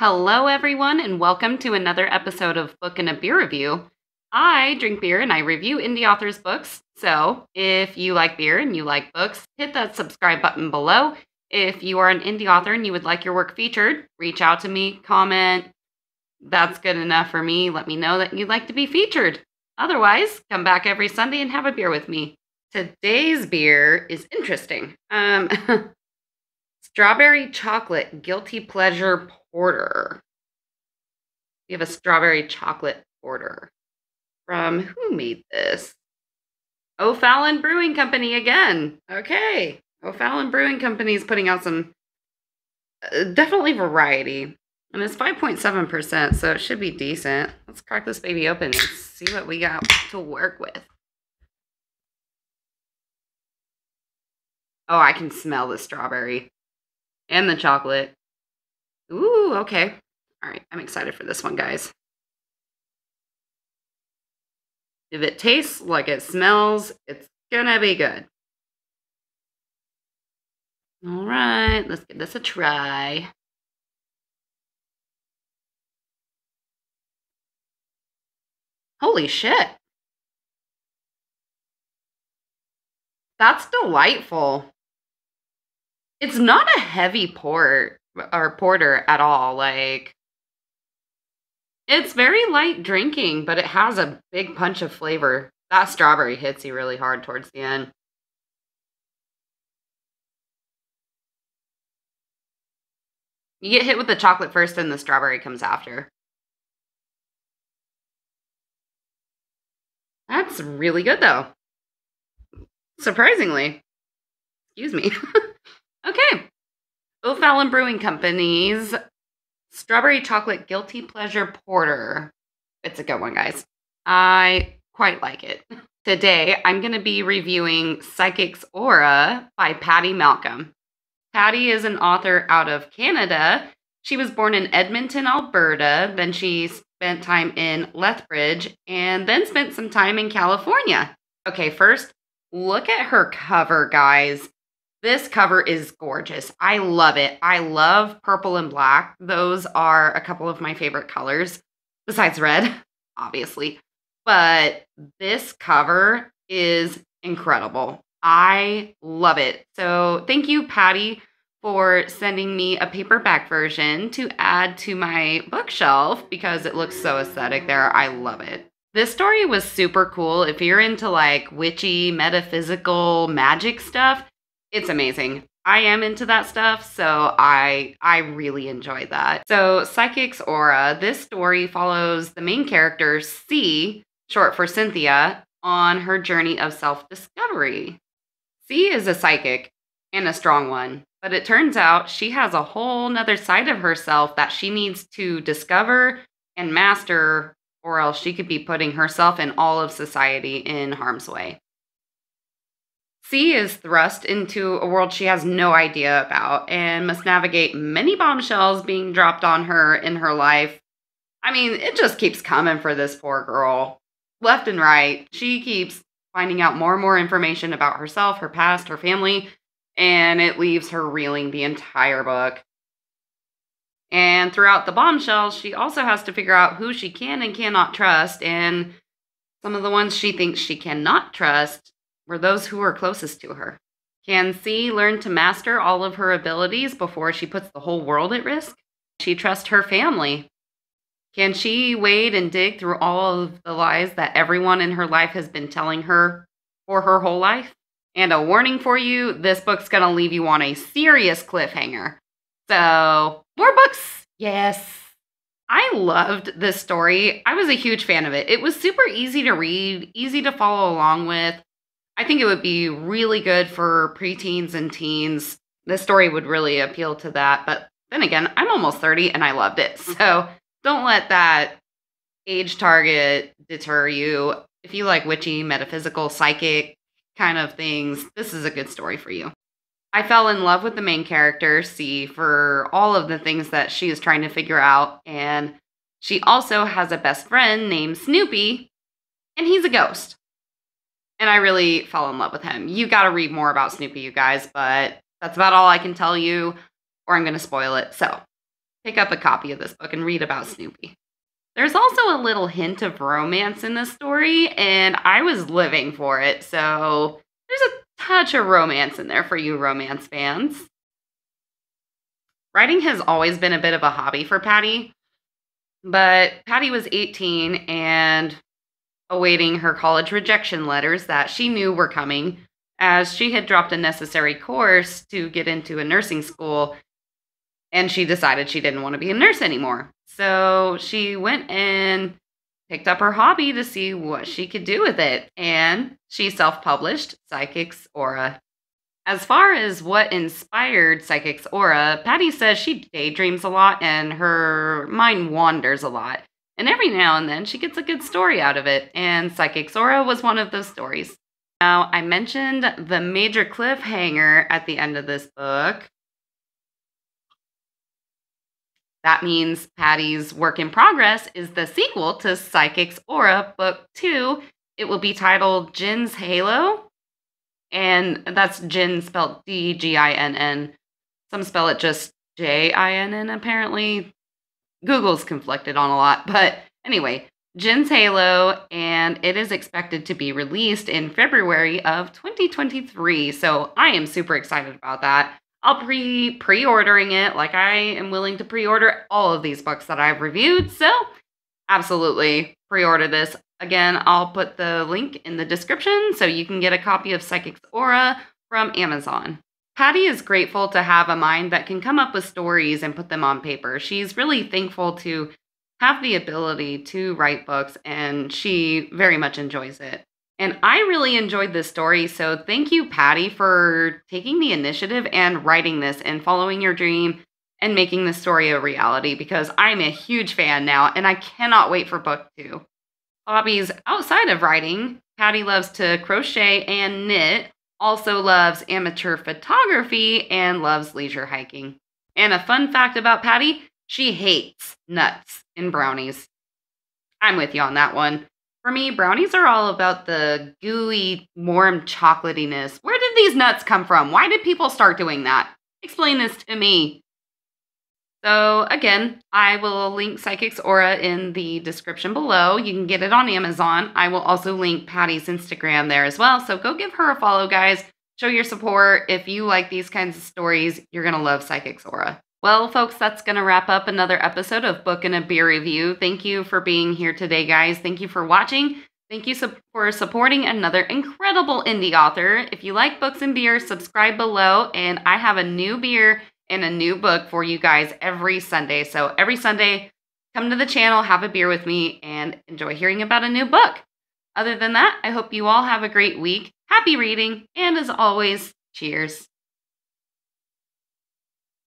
Hello, everyone, and welcome to another episode of Book and a Beer Review. I drink beer and I review indie authors' books. So, if you like beer and you like books, hit that subscribe button below. If you are an indie author and you would like your work featured, reach out to me, comment. That's good enough for me. Let me know that you'd like to be featured. Otherwise, come back every Sunday and have a beer with me. Today's beer is interesting. Um, strawberry chocolate guilty pleasure porter. We have a strawberry chocolate order From who made this? O'Fallon Brewing Company again. Okay. O'Fallon Brewing Company is putting out some uh, definitely variety. And it's 5.7%, so it should be decent. Let's crack this baby open and see what we got to work with. Oh, I can smell the strawberry and the chocolate. Ooh, okay. All right, I'm excited for this one, guys. If it tastes like it smells, it's gonna be good. All right, let's give this a try. Holy shit. That's delightful. It's not a heavy port or porter at all. Like it's very light drinking, but it has a big punch of flavor. That strawberry hits you really hard towards the end. You get hit with the chocolate first, and the strawberry comes after. That's really good, though. Surprisingly. Excuse me. okay. O'Fallon Brewing Company's Strawberry Chocolate Guilty Pleasure Porter. It's a good one, guys. I quite like it. Today, I'm going to be reviewing Psychic's Aura by Patti Malcolm. Patti is an author out of Canada. She was born in Edmonton, Alberta. Then she spent time in Lethbridge and then spent some time in California. Okay, first, look at her cover, guys. This cover is gorgeous. I love it. I love purple and black. Those are a couple of my favorite colors, besides red, obviously. But this cover is incredible. I love it. So, thank you, Patti, for sending me a paperback version to add to my bookshelf because it looks so aesthetic there. I love it. This story was super cool. If you're into like witchy, metaphysical, magic stuff, it's amazing. I am into that stuff, so I I really enjoy that. So, Psychic's Aura, this story follows the main character C, short for Cynthia, on her journey of self-discovery. C is a psychic and a strong one, but it turns out she has a whole nother side of herself that she needs to discover and master, or else she could be putting herself and all of society in harm's way. C is thrust into a world she has no idea about and must navigate many bombshells being dropped on her in her life. I mean, it just keeps coming for this poor girl. Left and right, she keeps finding out more and more information about herself, her past, her family, and it leaves her reeling the entire book. And throughout the bombshells, she also has to figure out who she can and cannot trust, and some of the ones she thinks she cannot trust were those who were closest to her. Can C learn to master all of her abilities before she puts the whole world at risk? She trusts her family. Can she wade and dig through all of the lies that everyone in her life has been telling her for her whole life? And a warning for you this book's gonna leave you on a serious cliffhanger. So, more books? Yes. I loved this story. I was a huge fan of it. It was super easy to read, easy to follow along with. I think it would be really good for preteens and teens. This story would really appeal to that. But then again, I'm almost 30 and I loved it. Mm-hmm. So don't let that age target deter you. If you like witchy, metaphysical, psychic kind of things, this is a good story for you. I fell in love with the main character, C, for all of the things that she is trying to figure out. And she also has a best friend named Snoopy, and he's a ghost and I really fell in love with him. You got to read more about Snoopy, you guys, but that's about all I can tell you, or I'm going to spoil it. So, pick up a copy of this book and read about Snoopy. There's also a little hint of romance in the story, and I was living for it, so there's a touch of romance in there for you romance fans. Writing has always been a bit of a hobby for Patti, but Patti was 18 and awaiting her college rejection letters that she knew were coming, as she had dropped a necessary course to get into a nursing school and she decided she didn't want to be a nurse anymore. So she went and picked up her hobby to see what she could do with it. And she self published Psychic's Aura. As far as what inspired Psychic's Aura, Patti says she daydreams a lot and her mind wanders a lot. And every now and then she gets a good story out of it, and Psychic's Aura was one of those stories. Now, I mentioned the major cliffhanger at the end of this book. That means Patti's work in progress is the sequel to Psychic's Aura, Book 2. It will be titled Jin's Halo. And that's Jin spelled D G I N N. Some spell it just J I N N, apparently. Google's conflicted on a lot. But anyway, Jinn's Halo, and it is expected to be released in February of 2023. So I am super excited about that. I'll pre pre-ordering it like I am willing to pre-order all of these books that I've reviewed. So absolutely pre-order this. Again, I'll put the link in the description so you can get a copy of Psychic's Aura from Amazon. Patti is grateful to have a mind that can come up with stories and put them on paper. She's really thankful to have the ability to write books and she very much enjoys it. And I really enjoyed this story. So thank you, Patti, for taking the initiative and writing this and following your dream and making this story a reality because I'm a huge fan now and I cannot wait for book two. Hobbies outside of writing, Patti loves to crochet and knit, also loves amateur photography, and loves leisure hiking. And a fun fact about Patti she hates nuts in brownies. I'm with you on that one. For me, brownies are all about the gooey, warm chocolatiness. Where did these nuts come from? Why did people start doing that? Explain this to me. So, again, I will link Psychic's Aura in the description below. You can get it on Amazon. I will also link Patti's Instagram there as well. So, go give her a follow, guys. Show your support. If you like these kinds of stories, you're going to love Psychic's Aura. Well, folks, that's going to wrap up another episode of Book and a Beer Review. Thank you for being here today, guys. Thank you for watching. Thank you for supporting another incredible indie author. If you like books and beer, subscribe below. And I have a new beer and a new book for you guys every Sunday. So every Sunday, come to the channel, have a beer with me, and enjoy hearing about a new book. Other than that, I hope you all have a great week. Happy reading, and as always, cheers.